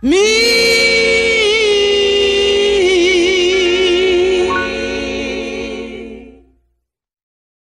Me?